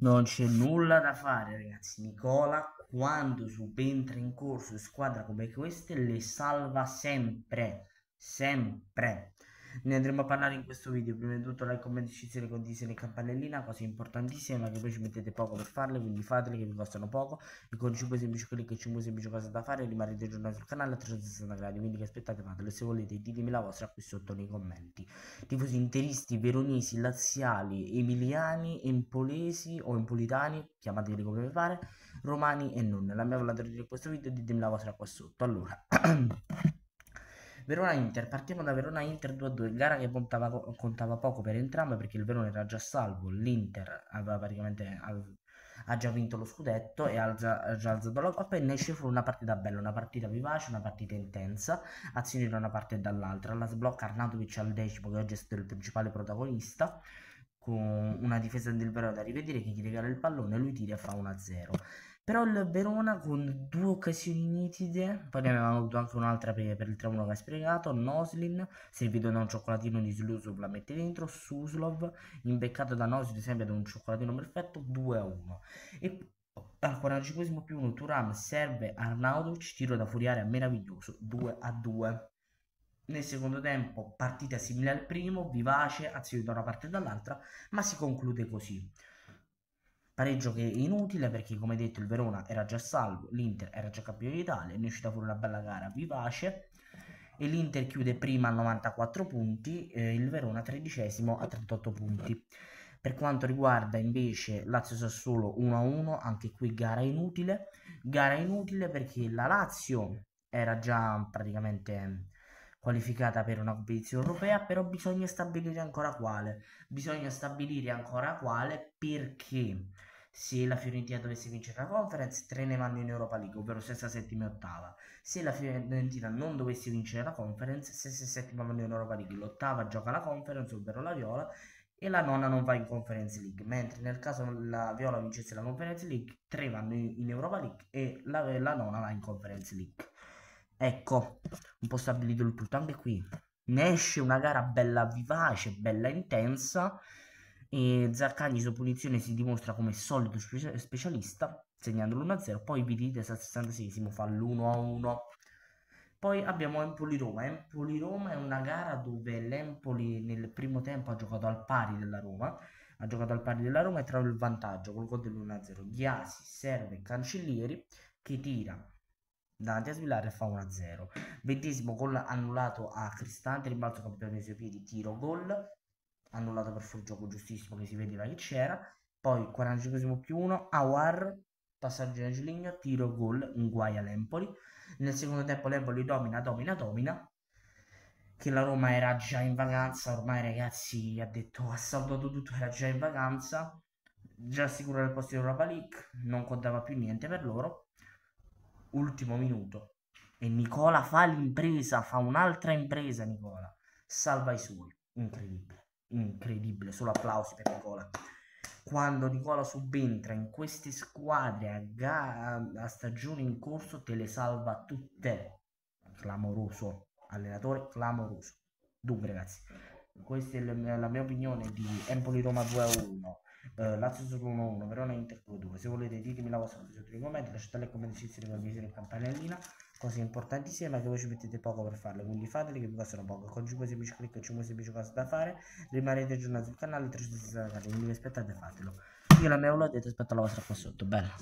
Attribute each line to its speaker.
Speaker 1: Non c'è nulla da fare, ragazzi. Nicola, quando subentra in corso squadra come queste, le salva sempre. Sempre. Ne andremo a parlare in questo video. Prima di tutto like, comment, iscrizione, condivisione e campanellina, cose importantissime, ma che poi ci mettete poco per farle, quindi fatele che vi costano poco. E con 5 semplici clic e 5 semplici cose da fare, rimanete aggiornati sul canale a 360 gradi, quindi che aspettate fatelo. Se volete ditemi la vostra qui sotto nei commenti. Tifosi interisti, veronesi, laziali, emiliani, empolesi o empolitani, chiamateli come vi pare, romani e non. La mia volatilità di questo video ditemi la vostra qua sotto. Allora... Verona-Inter, partiamo da Verona-Inter 2-2, gara che contava, contava, poco per entrambe perché il Verona era già salvo, l'Inter aveva praticamente ha già vinto lo scudetto e già, ha già alzato la coppa e ne esce fuori una partita bella, una partita vivace, una partita intensa, azioni da una parte e dall'altra, la sblocca Arnautovic al decimo che oggi è stato il principale protagonista, con una difesa del Verona da rivedere che gli regala il pallone, lui tira e fa 1-0. Però il Verona con due occasioni nitide, poi ne avevamo avuto anche un'altra per, per il 3-1 che ha sprecato, Noslin, servito da un cioccolatino di Slusov la mette dentro, Suslov, imbeccato da Noslin sempre da un cioccolatino perfetto, 2-1. E al 45 più 1 Turam serve Arnaudovic, tiro da furiare meraviglioso, 2-2. Nel secondo tempo partita simile al primo, vivace, azioni da una parte e dall'altra, ma si conclude così. Pareggio che è inutile perché come detto il Verona era già salvo, l'Inter era già campione d'Italia, ne è uscita fuori una bella gara vivace e l'Inter chiude prima a 94 punti, eh, il Verona tredicesimo a 38 punti. Per quanto riguarda invece Lazio Sassuolo 1-1, anche qui gara inutile, gara inutile perché la Lazio era già praticamente qualificata per una competizione europea, però bisogna stabilire ancora quale. Bisogna stabilire ancora quale perché se la Fiorentina dovesse vincere la conference, tre ne vanno in Europa League, ovvero sesta, settima e ottava. Se la Fiorentina non dovesse vincere la conference, sesta e settima vanno in Europa League, l'ottava gioca la conference, ovvero la Viola, e la nonna non va in Conference League, mentre nel caso la Viola vincesse la Conference League, tre vanno in Europa League e la, la nonna va in Conference League. Ecco, un po' stabilito il tutto anche qui. Ne esce una gara bella vivace, bella intensa e Zaccagni su punizione si dimostra come solito specialista segnando l'1-0 poi Vitidis al 66 fa l'1-1 poi abbiamo Empoli-Roma Empoli-Roma è una gara dove l'Empoli nel primo tempo ha giocato al pari della Roma ha giocato al pari della Roma e trova il vantaggio col gol dell'1-0 Ghiasi serve Cancellieri che tira davanti a Svilare fa 1-0 ventesimo gol annullato a Cristante rimbalzo campione sui piedi tiro gol annullato per fuori gioco giustissimo che si vedeva che c'era. Poi 45 più 1 Awar passaggio in Angeligno tiro gol un guai all'Empoli nel secondo tempo l'Empoli domina domina domina che la Roma era già in vacanza ormai ragazzi ha detto ha salvato tutto era già in vacanza. Già sicuro del posto di Europa League non contava più niente per loro. Ultimo minuto e Nicola fa l'impresa fa un'altra impresa Nicola. Salva i suoi incredibile incredibile, solo applausi per Nicola. Quando Nicola subentra in queste squadre a, ga- a stagione in corso, te le salva tutte. Clamoroso, allenatore clamoroso. Dunque, ragazzi, questa è la mia opinione di Empoli Roma 2 a 1. Uh, Lazio su 1-1, Verona Inter 2-2. Se volete ditemi la vostra sotto nei commenti, lasciate like, commenti, iscrivetevi, e campanellina cose importantissime ma che voi ci mettete poco per farle quindi fatele che vi costano poco. Con 5 semplici clic e 5 semplici cose da fare rimanete aggiornati sul canale 360 gradi quindi aspettate fatelo. Io la mia ho detto aspetto la vostra qua sotto bella